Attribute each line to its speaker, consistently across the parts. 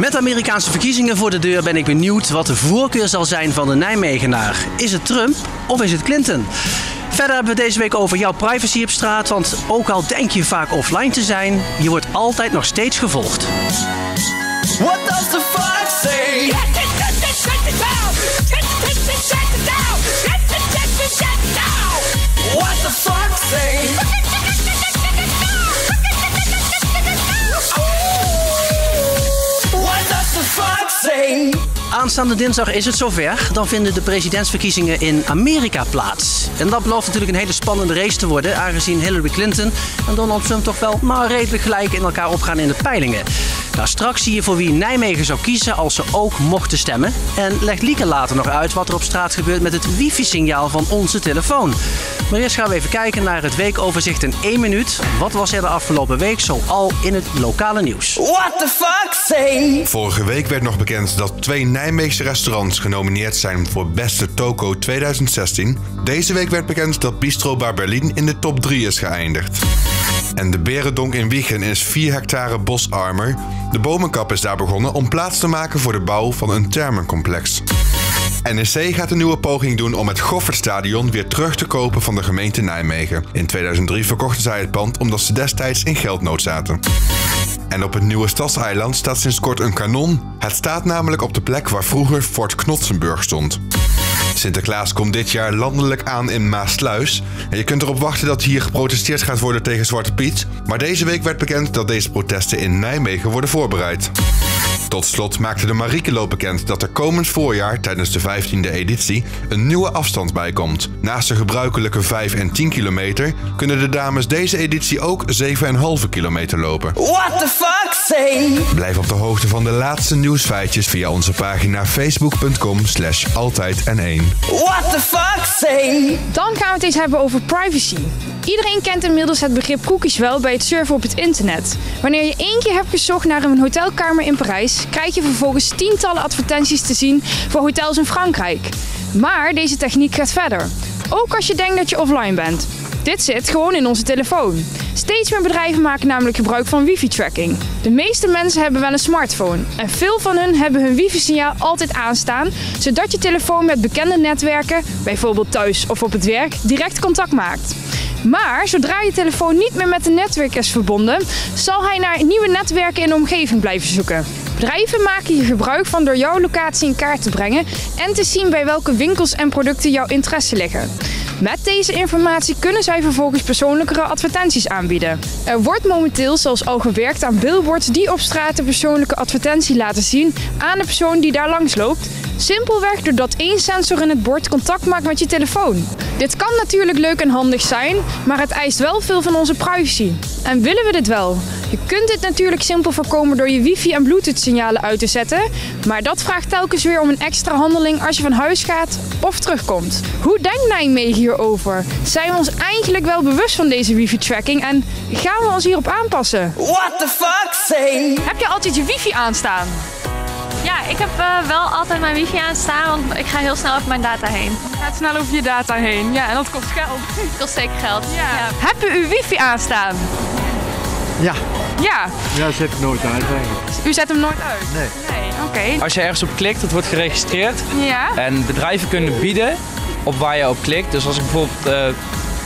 Speaker 1: Met Amerikaanse verkiezingen voor de deur ben ik benieuwd wat de voorkeur zal zijn van de Nijmegenaar. Is het Trump of is het Clinton? Verder hebben we deze week over jouw privacy op straat, want ook al denk je vaak offline te zijn, je wordt altijd nog steeds gevolgd.
Speaker 2: What does the fuck say? What the fuck say?
Speaker 1: Aanstaande dinsdag is het zover. Dan vinden de presidentsverkiezingen in Amerika plaats. En dat belooft natuurlijk een hele spannende race te worden, aangezien Hillary Clinton en Donald Trump toch wel maar redelijk gelijk in elkaar opgaan in de peilingen. Nou, straks zie je voor wie Nijmegen zou kiezen als ze ook mochten stemmen. En legt Lieke later nog uit wat er op straat gebeurt met het wifi-signaal van onze telefoon. Maar eerst gaan we even kijken naar het weekoverzicht in één minuut. Wat was er de afgelopen week zoal in het lokale nieuws?
Speaker 2: What the fuck say?
Speaker 3: Vorige week werd nog bekend dat twee Nijmeegse restaurants genomineerd zijn voor Beste Toko 2016. Deze week werd bekend dat Bistro Bar Berlin in de top 3 is geëindigd. En de Berendonk in Wiegen is 4 hectare bosarmer. De bomenkap is daar begonnen om plaats te maken voor de bouw van een thermencomplex. NEC gaat een nieuwe poging doen om het Goffertstadion weer terug te kopen van de gemeente Nijmegen. In 2003 verkochten zij het pand omdat ze destijds in geldnood zaten. En op het nieuwe stadseiland staat sinds kort een kanon. Het staat namelijk op de plek waar vroeger Fort Knotsenburg stond. Sinterklaas komt dit jaar landelijk aan in Maasluis. En je kunt erop wachten dat hier geprotesteerd gaat worden tegen Zwarte Piet. Maar deze week werd bekend dat deze protesten in Nijmegen worden voorbereid. Tot slot maakte de Mariekeloop bekend dat er komend voorjaar tijdens de 15e editie een nieuwe afstand bijkomt. Naast de gebruikelijke 5 en 10 kilometer kunnen de dames deze editie ook 7,5 kilometer lopen.
Speaker 2: What the fuck say?
Speaker 3: Blijf op de hoogte van de laatste nieuwsfeitjes via onze pagina facebook.com slash altijd en 1.
Speaker 2: What the fuck say?
Speaker 4: Dan gaan we het eens hebben over privacy. Iedereen kent inmiddels het begrip cookies wel bij het surfen op het internet. Wanneer je één keer hebt gezocht naar een hotelkamer in Parijs, krijg je vervolgens tientallen advertenties te zien voor hotels in Frankrijk. Maar deze techniek gaat verder. Ook als je denkt dat je offline bent. Dit zit gewoon in onze telefoon. Steeds meer bedrijven maken namelijk gebruik van wifi-tracking. De meeste mensen hebben wel een smartphone en veel van hun hebben hun wifi-signaal altijd aanstaan, zodat je telefoon met bekende netwerken, bijvoorbeeld thuis of op het werk, direct contact maakt. Maar zodra je telefoon niet meer met een netwerk is verbonden, zal hij naar nieuwe netwerken in de omgeving blijven zoeken. Bedrijven maken hier gebruik van door jouw locatie in kaart te brengen en te zien bij welke winkels en producten jouw interesse liggen. Met deze informatie kunnen zij vervolgens persoonlijkere advertenties aanbieden. Er wordt momenteel zelfs al gewerkt aan billboards die op straat een persoonlijke advertentie laten zien aan de persoon die daar langs loopt. Simpelweg doordat één sensor in het bord contact maakt met je telefoon. Dit kan natuurlijk leuk en handig zijn, maar het eist wel veel van onze privacy. En willen we dit wel? Je kunt dit natuurlijk simpel voorkomen door je wifi en bluetooth signalen uit te zetten, maar dat vraagt telkens weer om een extra handeling als je van huis gaat of terugkomt. Hoe denkt Nijmegen hierover? Zijn we ons eigenlijk wel bewust van deze wifi tracking en gaan we ons hierop aanpassen?
Speaker 2: What the fuck say?
Speaker 4: Heb je altijd je wifi aanstaan?
Speaker 5: Ja, ik heb eh, wel altijd mijn wifi aanstaan, want ik ga heel snel over mijn data heen.
Speaker 4: Je gaat snel over je data heen. Ja, en dat kost geld.
Speaker 5: Het kost zeker geld.
Speaker 4: Ja. Heb u uw wifi aanstaan?
Speaker 6: Ja,
Speaker 4: Ja.
Speaker 6: ja zet ik nooit uit eigenlijk.
Speaker 4: U zet hem nooit uit?
Speaker 6: Nee.
Speaker 4: Nee, oké.
Speaker 7: Als je ergens op klikt, dat wordt geregistreerd.
Speaker 4: Ja.
Speaker 7: En bedrijven kunnen bieden op waar je op klikt. Dus als ik bijvoorbeeld eh,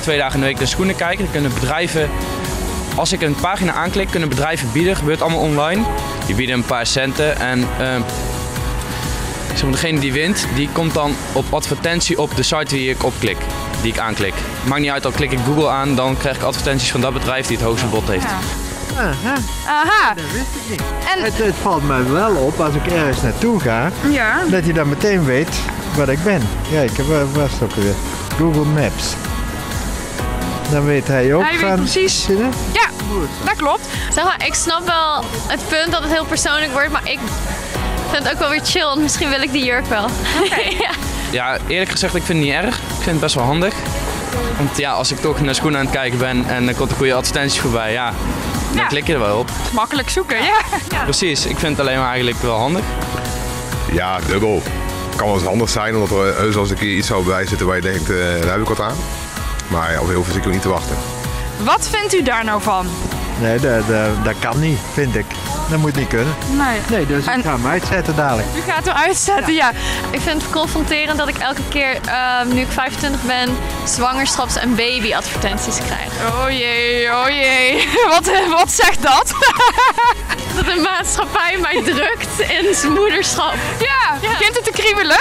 Speaker 7: twee dagen in de week naar schoenen kijk, dan kunnen bedrijven. Als ik een pagina aanklik, kunnen bedrijven bieden. Gebeurt allemaal online. Die bieden een paar centen. En eh, zeg maar, degene die wint, die komt dan op advertentie op de site die ik opklik. Die ik aanklik. Maakt niet uit, al klik ik Google aan, dan krijg ik advertenties van dat bedrijf die het hoogste bod heeft.
Speaker 6: Aha,
Speaker 4: Aha.
Speaker 6: dat wist ik niet.
Speaker 4: En
Speaker 6: Het, het valt mij wel op als ik ergens naartoe ga,
Speaker 4: ja.
Speaker 6: dat hij dan meteen weet waar ik ben. Ja, ik heb waar was het ook weer? Google Maps. Dan weet hij ook
Speaker 4: Hij weet
Speaker 6: van...
Speaker 4: precies. Ja, dat klopt.
Speaker 5: Zeg maar, ik snap wel het punt dat het heel persoonlijk wordt, maar ik vind het ook wel weer chill. want Misschien wil ik die jurk wel. ja.
Speaker 7: Ja, eerlijk gezegd, ik vind het niet erg. Ik vind het best wel handig. Want ja, als ik toch naar schoenen aan het kijken ben en er komt een goede advertentie voorbij, ja, dan
Speaker 4: Ja.
Speaker 7: klik je er wel op.
Speaker 4: Makkelijk zoeken, ja. ja.
Speaker 7: Precies, ik vind het alleen maar eigenlijk wel handig.
Speaker 8: Ja, dubbel. Kan wel eens handig zijn, omdat er heus als een keer iets zou bij zitten waar je denkt, eh, daar heb ik wat aan. Maar ja, op heel veel zit ik niet te wachten.
Speaker 4: Wat vindt u daar nou van?
Speaker 6: Nee, dat, dat, dat kan niet, vind ik. Dat moet niet kunnen.
Speaker 4: Nee.
Speaker 6: Nee, dus
Speaker 4: En-
Speaker 6: ik ga hem uitzetten dadelijk.
Speaker 4: U gaat hem uitzetten, ja.
Speaker 5: Ik vind het confronterend dat ik elke keer, ehm, nu ik 25 ben, zwangerschaps- en babyadvertenties krijg.
Speaker 4: Oh jee, oh jee. Wat, wat zegt dat?
Speaker 5: Dat de maatschappij mij drukt in zijn moederschap.
Speaker 4: Ja, begint het te kriebelen?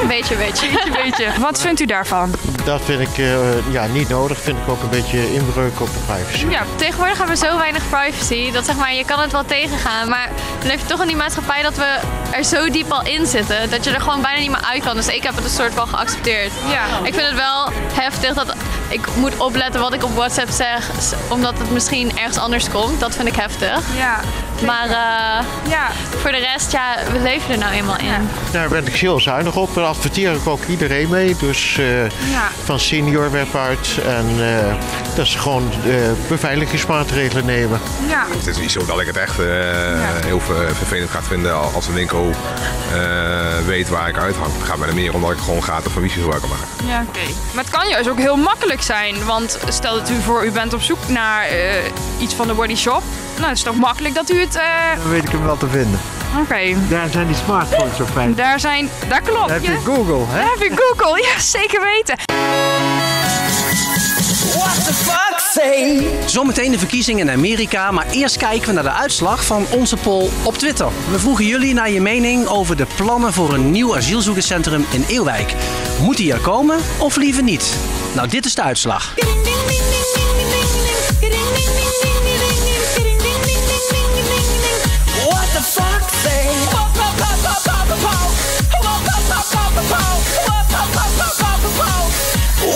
Speaker 5: Een beetje, een beetje.
Speaker 4: Weet je. Wat vindt u daarvan?
Speaker 9: Dat vind ik eh, ja, niet nodig. Vind ik ook een beetje inbreuk op de privacy.
Speaker 5: Ja, tegenwoordig hebben we zo weinig privacy dat zeg maar, je kan het wel tegengaan. Maar dan leef je toch in die maatschappij dat we er zo diep al in zitten dat je er gewoon bijna niet meer uit kan. Dus ik heb het een soort van geaccepteerd.
Speaker 4: Ja.
Speaker 5: Ik vind het wel heftig dat ik moet opletten wat ik op WhatsApp zeg, omdat het misschien ergens anders komt. Dat vind ik heftig.
Speaker 4: Ja.
Speaker 5: Maar eh,
Speaker 4: Ja.
Speaker 5: voor de rest, ja, we leven er nou eenmaal in.
Speaker 9: Daar ben ik heel zuinig op. Daar adverteer ik ook iedereen mee. Dus eh,
Speaker 4: Ja.
Speaker 9: van senior webart. En eh, dat is gewoon eh, beveiligingsmaatregelen nemen.
Speaker 4: Ja.
Speaker 8: Het is niet zo dat ik het echt eh, heel ver- vervelend ga vinden als een winkel eh, weet waar ik uithang. Het gaat mij er meer om dat ik gewoon gratis van wifi gebruik kan maken.
Speaker 4: Ja, oké. Maar het kan juist ook heel makkelijk zijn. Want stel dat u voor u bent op zoek naar eh, iets van de body shop. Nou, het is toch makkelijk dat u het... eh,
Speaker 6: Dan weet ik hem wel te vinden.
Speaker 4: Oké.
Speaker 6: Daar zijn die smartphones zo fijn.
Speaker 4: Daar zijn... Daar klopt.
Speaker 6: Daar heb je
Speaker 4: ja.
Speaker 6: Google, hè?
Speaker 4: Daar heb je Google. Ja, zeker weten.
Speaker 2: What the fuck say?
Speaker 1: Zometeen de verkiezingen in Amerika, maar eerst kijken we naar de uitslag van onze poll op Twitter. We vroegen jullie naar je mening over de plannen voor een nieuw asielzoekerscentrum in Eeuwijk. Moet die er komen of liever niet? Nou, dit is de uitslag.
Speaker 2: What the fuck say?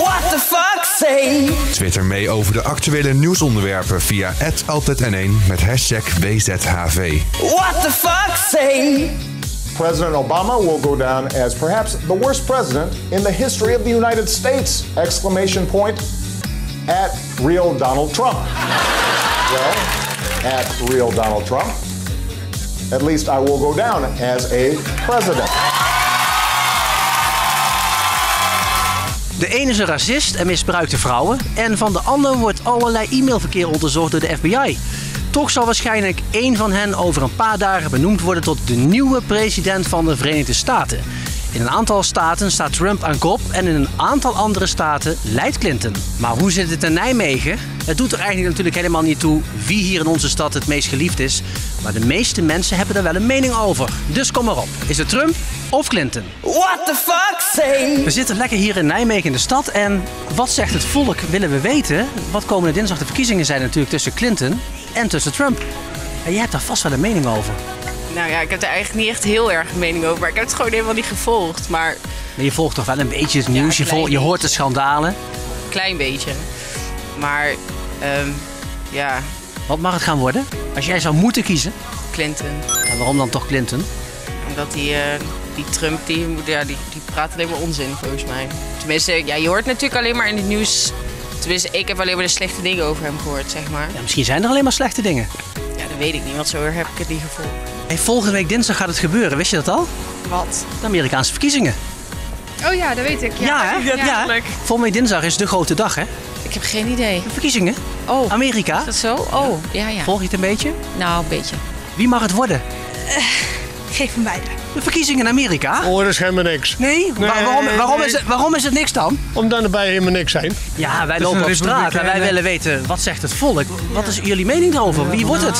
Speaker 2: What the fuck say?
Speaker 3: Twitter mee over de actuele nieuwsonderwerpen via @altydn1 met hashtag WZHV.
Speaker 2: What the fuck say?
Speaker 10: President Obama will go down as perhaps the worst president in the history of the United States! Exclamation point at real Donald Trump. well, at real Donald Trump. At least I will go down as a president.
Speaker 1: De ene is een racist en misbruikt de vrouwen. En van de ander wordt allerlei e-mailverkeer onderzocht door de FBI. Toch zal waarschijnlijk één van hen over een paar dagen benoemd worden tot de nieuwe president van de Verenigde Staten. In een aantal staten staat Trump aan kop en in een aantal andere staten leidt Clinton. Maar hoe zit het in Nijmegen? Het doet er eigenlijk natuurlijk helemaal niet toe wie hier in onze stad het meest geliefd is. Maar de meeste mensen hebben er wel een mening over. Dus kom maar op. Is het Trump of Clinton?
Speaker 2: What the fuck say?
Speaker 1: We zitten lekker hier in Nijmegen in de stad. En wat zegt het volk, willen we weten. Wat komende dinsdag de verkiezingen zijn natuurlijk tussen Clinton en tussen Trump. En jij hebt daar vast wel een mening over.
Speaker 11: Nou ja, ik heb er eigenlijk niet echt heel erg een mening over. Maar ik heb het gewoon helemaal niet gevolgd. Maar
Speaker 1: Maar je volgt toch wel een beetje het nieuws. je, vol- je hoort de schandalen.
Speaker 11: een klein beetje. Maar ehm, ja,
Speaker 1: Wat mag het gaan worden? Als jij zou moeten kiezen.
Speaker 11: Clinton.
Speaker 1: En waarom dan toch Clinton?
Speaker 11: Omdat die, eh, die Trump, die, ja, die, die praat alleen maar onzin volgens mij. Tenminste, ja, je hoort natuurlijk alleen maar in het nieuws... Tenminste, ik heb alleen maar de slechte dingen over hem gehoord, zeg maar.
Speaker 1: Ja, misschien zijn er alleen maar slechte dingen.
Speaker 11: Ja, dat weet ik niet, want zo heb ik het niet gevolgd.
Speaker 1: Hey, volgende week dinsdag gaat het gebeuren. Wist je dat al?
Speaker 11: Wat?
Speaker 1: De Amerikaanse verkiezingen.
Speaker 4: Oh ja, dat weet ik.
Speaker 1: Ja, hè?
Speaker 4: Ja, leuk.
Speaker 1: Volgende week dinsdag is de grote dag, hè?
Speaker 11: Ik heb geen idee.
Speaker 1: De verkiezingen.
Speaker 11: Oh,
Speaker 1: Amerika.
Speaker 11: is dat zo? Oh, ja, ja.
Speaker 1: Volg je het een beetje?
Speaker 11: Nou, een beetje.
Speaker 1: Wie mag het worden?
Speaker 12: Geef hem beide.
Speaker 1: De verkiezingen in Amerika?
Speaker 13: Oh, dat is helemaal niks.
Speaker 1: Nee? Wa- waarom, waarom, is het, waarom is het niks dan?
Speaker 13: Omdat er bij helemaal niks zijn.
Speaker 1: Ja, wij lopen
Speaker 13: een
Speaker 1: op straat en wij willen weten, wat zegt het volk? Wat is jullie mening daarover? Wie wordt het?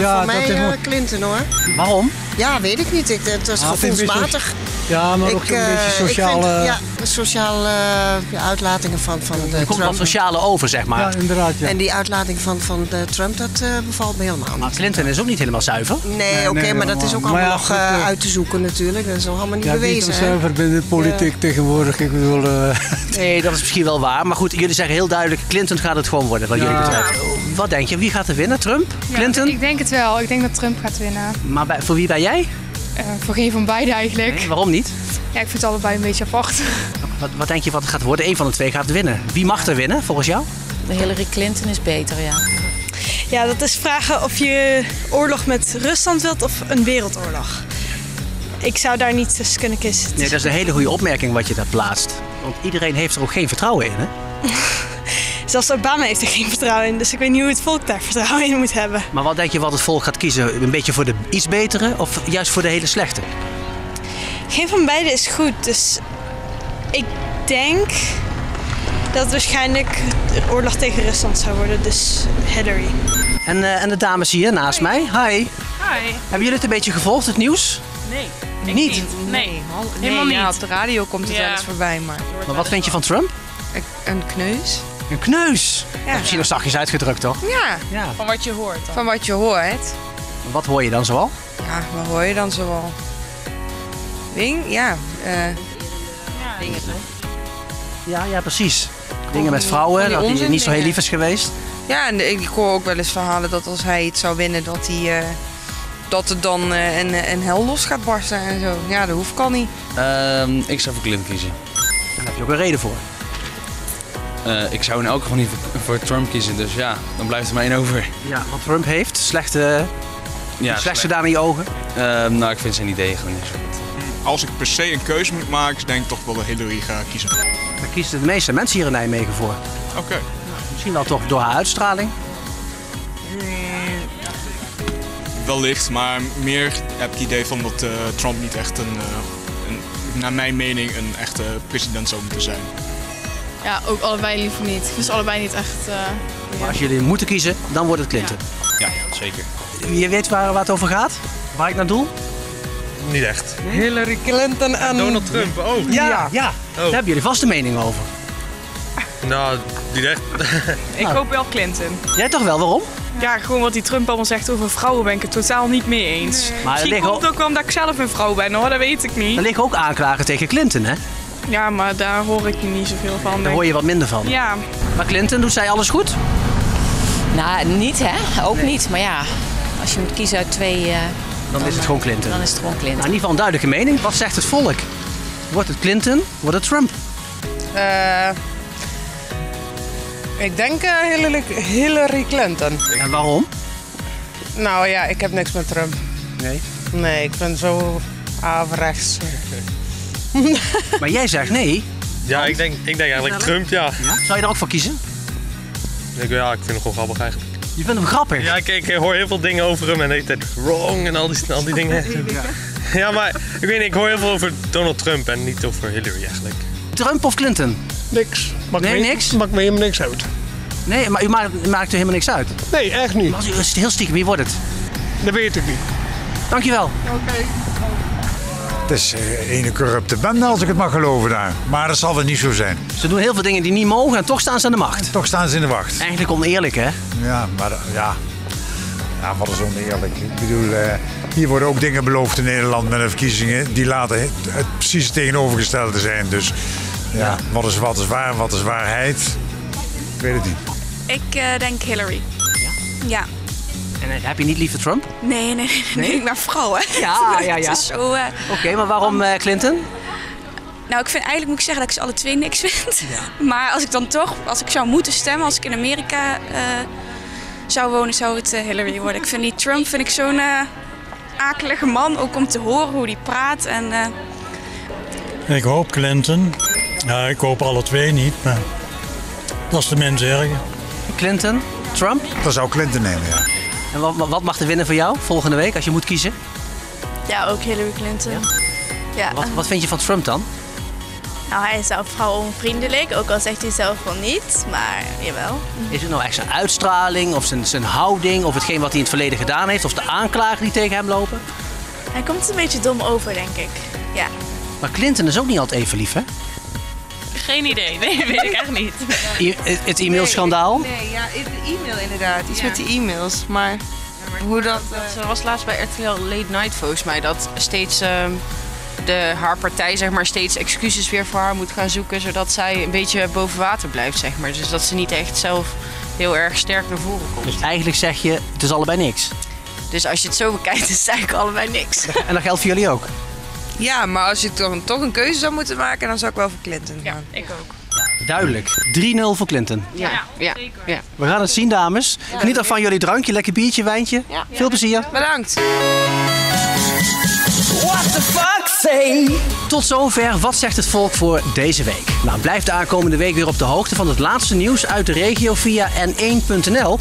Speaker 14: Ja, voor mij eh, Clinton hoor.
Speaker 1: Waarom?
Speaker 14: Ja, weet ik niet. Ik, het was
Speaker 13: Ah,
Speaker 14: gevoelsmatig.
Speaker 13: Ja, maar ook
Speaker 14: eh,
Speaker 13: beetje
Speaker 14: ik vind-
Speaker 13: sociale...
Speaker 14: ja, sociale eh, ja, uitlatingen van, van de
Speaker 1: Er komt wat
Speaker 14: Trump.
Speaker 1: sociale over, zeg maar.
Speaker 13: Ja, inderdaad, ja.
Speaker 14: En die uitlating van, van de Trump, dat eh, bevalt me helemaal
Speaker 1: Maar
Speaker 14: niet.
Speaker 1: Clinton is ook niet helemaal zuiver.
Speaker 14: Nee, oké,
Speaker 13: nee,
Speaker 14: maar dat
Speaker 13: maar-
Speaker 14: is ook
Speaker 13: maar
Speaker 14: allemaal
Speaker 13: ja,
Speaker 14: nog
Speaker 13: goed,
Speaker 14: eh, uit te zoeken natuurlijk. Dat is nog allemaal niet
Speaker 13: Ja, niet
Speaker 14: bewezen. hè?
Speaker 13: zuiver binnen de politiek tegenwoordig. Ik bedoel... eh,
Speaker 1: Nee, dat is misschien wel waar. Maar goed, jullie zeggen heel duidelijk, Clinton gaat het gewoon worden, wat jullie
Speaker 13: Ja.
Speaker 1: betreft. Wat denk je, wie gaat er winnen? Trump?
Speaker 4: Ja,
Speaker 1: Clinton?
Speaker 4: ik denk het wel. Ik denk dat Trump gaat winnen.
Speaker 1: Maar bij- voor wie ben jij?
Speaker 4: Eh, voor geen van beide eigenlijk.
Speaker 1: Nee, waarom niet?
Speaker 4: Ja, ik vind het allebei een beetje apart.
Speaker 1: Wat, wat denk je wat het gaat worden? Eén van de twee gaat winnen. Wie mag er winnen, volgens jou?
Speaker 11: Hillary Clinton is beter, ja.
Speaker 12: Ja, dat is vragen of je oorlog met Rusland wilt of een wereldoorlog. Ik zou daar niet tussen kunnen kiezen.
Speaker 1: Nee, dat is een hele goede opmerking wat je daar plaatst. Want iedereen heeft er ook geen vertrouwen in, hè?
Speaker 12: Zelfs Obama heeft er geen vertrouwen in. Dus ik weet niet hoe het volk daar vertrouwen in moet hebben.
Speaker 1: Maar wat denk je wat het volk gaat kiezen? Een beetje voor de iets betere of juist voor de hele slechte?
Speaker 12: Geen van beide is goed. Dus ik denk dat het waarschijnlijk de oorlog tegen Rusland zou worden. Dus Hillary.
Speaker 1: En, eh, en de dames hier naast mij. Hi.
Speaker 15: Hi.
Speaker 1: Hebben jullie het een beetje gevolgd, het nieuws?
Speaker 15: Nee.
Speaker 1: Ik niet?
Speaker 15: Nee,
Speaker 16: Helemaal
Speaker 15: niet.
Speaker 16: Ja, op de radio komt het
Speaker 15: Ja.
Speaker 16: wel eens voorbij, maar...
Speaker 1: Maar wat vind je van Trump?
Speaker 16: Een kneus.
Speaker 1: Een kneus.
Speaker 16: Ja.
Speaker 1: Misschien nog zachtjes uitgedrukt, toch?
Speaker 16: Ja.
Speaker 1: Ja.
Speaker 15: Van wat je hoort dan.
Speaker 16: Van wat je hoort.
Speaker 1: Wat hoor je dan zoal?
Speaker 16: Ja, wat hoor je dan zoal? Ding? Ja. eh dingen
Speaker 1: Ja, ja, precies. Dingen met vrouwen, dat hij niet zo heel lief is geweest.
Speaker 16: Ja, en ik hoor ook wel eens verhalen dat als hij het zou winnen, dat hij... eh, dat er dan eh, een, een hel los gaat barsten en zo. Ja, dat hoeft kan niet.
Speaker 17: Ehm, ik zou voor Clinton kiezen.
Speaker 1: Daar heb je ook een reden voor.
Speaker 17: Eh, ik zou in elk geval niet voor, voor Trump kiezen, dus ja, dan blijft er maar één over.
Speaker 1: Ja, wat Trump heeft, slechte,
Speaker 17: Ja,
Speaker 1: slechtste daar in je ogen.
Speaker 17: Ehm, nou, ik vind zijn idee gewoon niet zo goed.
Speaker 18: Als ik per se een keuze moet maken, denk ik toch wel dat Hillary ga kiezen.
Speaker 1: Daar kiezen de meeste mensen hier in Nijmegen voor.
Speaker 18: Oké.
Speaker 1: Misschien wel toch door haar uitstraling.
Speaker 18: Wellicht, maar meer heb ik het idee van dat eh, Trump niet echt een, eh, een, naar mijn mening, een echte president zou moeten zijn.
Speaker 19: Ja, ook allebei liever niet. Ze allebei niet echt... eh,
Speaker 1: Maar als jullie moeten kiezen, dan wordt het Clinton.
Speaker 17: Ja, zeker.
Speaker 1: Je weet waar, waar het over gaat? Waar ik naar doe?
Speaker 20: Niet echt.
Speaker 16: Hillary Clinton en...
Speaker 20: Donald Trump, oh.
Speaker 1: Ja, ja. Daar hebben jullie vast een mening over.
Speaker 20: Nou, niet echt.
Speaker 15: Ik hoop wel Clinton.
Speaker 1: Jij toch wel, waarom?
Speaker 15: Ja, gewoon wat die Trump allemaal zegt over vrouwen ben ik het totaal niet mee eens.
Speaker 1: er
Speaker 15: Misschien komt het ook wel omdat ik zelf een vrouw ben hoor, dat weet ik niet.
Speaker 1: Er liggen ook aanklagen tegen Clinton, hè?
Speaker 15: Ja, maar daar hoor ik niet zoveel van.
Speaker 1: Daar hoor je wat minder van.
Speaker 15: Ja.
Speaker 1: Maar Clinton, doet zij alles goed?
Speaker 21: Nou, niet hè. Ook niet. Maar ja, als je moet kiezen uit twee... eh,
Speaker 1: Dan is het gewoon Clinton.
Speaker 21: Dan is het gewoon Clinton.
Speaker 1: Nou, in ieder geval een duidelijke mening. Wat zegt het volk? Wordt het Clinton? Wordt het Trump?
Speaker 16: Eh, ik denk eh, Hillary, Hillary Clinton.
Speaker 1: En waarom?
Speaker 16: Nou ja, ik heb niks met Trump.
Speaker 1: Nee.
Speaker 16: Nee, ik ben zo averechts.
Speaker 1: Maar jij zegt nee.
Speaker 20: Ja, ik denk, ik denk eigenlijk Trump, ja.
Speaker 1: Zou je er ook voor kiezen?
Speaker 20: Ik, ja, ik vind hem gewoon grappig eigenlijk.
Speaker 1: Je vindt hem grappig?
Speaker 20: Ja, ik, ik hoor heel veel dingen over hem en de hele tijd wrong en al die, al die dingen. Ja, maar ik weet niet, ik hoor heel veel over Donald Trump en niet over Hillary eigenlijk.
Speaker 1: Trump of Clinton?
Speaker 13: Niks. Maakt
Speaker 1: Nee,
Speaker 13: me,
Speaker 1: niks?
Speaker 13: Maakt me helemaal niks uit.
Speaker 1: Nee, maar u maakt, u maakt er helemaal niks uit.
Speaker 13: Nee, echt niet.
Speaker 1: Maar als u is het heel stiekem, wie wordt het?
Speaker 13: Dat weet ik niet.
Speaker 1: Dankjewel.
Speaker 22: Het is eh, ene corrupte bende als ik het mag geloven daar. Maar dat zal wel niet zo zijn.
Speaker 1: Ze doen heel veel dingen die niet mogen en toch staan ze aan de macht.
Speaker 22: Toch staan ze in de wacht.
Speaker 1: Eigenlijk oneerlijk, hè?
Speaker 22: Ja, maar eh, ja. Ja, wat is oneerlijk. Ik bedoel, eh, hier worden ook dingen beloofd in Nederland met de verkiezingen. Die laten het, het precies het tegenovergestelde zijn. Dus ja, Wat, is, wat is waar, wat is waarheid? Ik weet het niet.
Speaker 23: Ik eh, denk Hillary. Ja? Ja.
Speaker 1: En eh, heb je niet liever Trump?
Speaker 23: Nee, nee, nee, nee, ik ben vrouw, hè.
Speaker 1: Ja, ja, ja.
Speaker 23: Zo... eh,
Speaker 1: Oké, maar waarom eh, Clinton?
Speaker 23: Nou, ik vind eigenlijk moet ik zeggen dat ik ze alle twee niks vind. Maar als ik dan toch, als ik zou moeten stemmen, als ik in Amerika eh, zou wonen, zou het Hillary worden. Ik vind die Trump vind ik zo'n akelige man, ook om te horen hoe die praat. En eh,
Speaker 24: Ik hoop Clinton. Ja, ik hoop alle twee niet, maar dat is de mens erger.
Speaker 1: Clinton? Trump?
Speaker 22: Dan zou Clinton nemen, ja.
Speaker 1: En wat, wat mag er winnen voor jou volgende week als je moet kiezen?
Speaker 19: Ja, ook Hillary Clinton. Ja.
Speaker 1: Wat, wat vind je van Trump dan?
Speaker 19: Nou, hij is zelf vrouwenvriendelijk, ook al zegt hij zelf van niet, maar jawel.
Speaker 1: Is het nou echt zijn uitstraling of zijn, zijn houding of hetgeen wat hij in het verleden gedaan heeft of de aanklagen die tegen hem lopen?
Speaker 19: Hij komt een beetje dom over, denk ik. Ja.
Speaker 1: Maar Clinton is ook niet altijd even lief, hè?
Speaker 15: Geen idee, nee, weet ik echt niet.
Speaker 1: I- het- het e-mailschandaal?
Speaker 16: Nee, ja, de e-mail inderdaad. Iets met die e-mails. Maar hoe dat...
Speaker 11: Dat was laatst bij RTL Late Night volgens mij. Dat steeds ehm, de, haar partij zeg maar, steeds excuses weer voor haar moet gaan zoeken. Zodat zij een beetje boven water blijft. Zeg maar. Dus dat ze niet echt zelf heel erg sterk naar voren komt.
Speaker 1: Dus eigenlijk zeg je, het is allebei niks.
Speaker 11: Dus als je het zo bekijkt, is het eigenlijk allebei niks.
Speaker 1: En dat geldt voor jullie ook?
Speaker 16: Ja, maar als je toch, toch een keuze zou moeten maken, dan zou ik wel voor Clinton gaan.
Speaker 15: ik ook.
Speaker 1: Duidelijk. 3-0 voor Clinton.
Speaker 11: Ja, ja, ja.
Speaker 1: We gaan het zien, dames. Geniet dan van jullie drankje, lekker biertje, wijntje. Veel plezier.
Speaker 16: Bedankt.
Speaker 2: What the fuck say?
Speaker 1: Tot zover Wat zegt het volk voor deze week. Nou, blijf de aankomende week weer op de hoogte van het laatste nieuws uit de regio via n1.nl,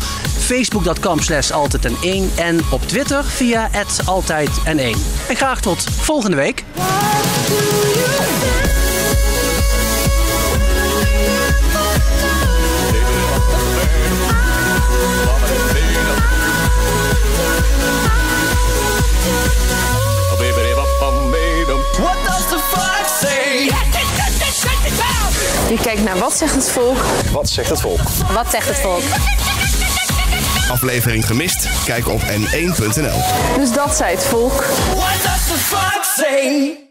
Speaker 1: facebook.com slash altijd n1 en op Twitter via altijd n1. En graag tot volgende week.
Speaker 25: Je kijkt naar Wat zegt het volk?
Speaker 26: Wat zegt het volk?
Speaker 25: Wat zegt het volk?
Speaker 26: Aflevering gemist? Kijk op n1.nl.
Speaker 25: Dus dat zei het volk.
Speaker 2: What does the fox say?